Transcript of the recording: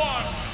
one.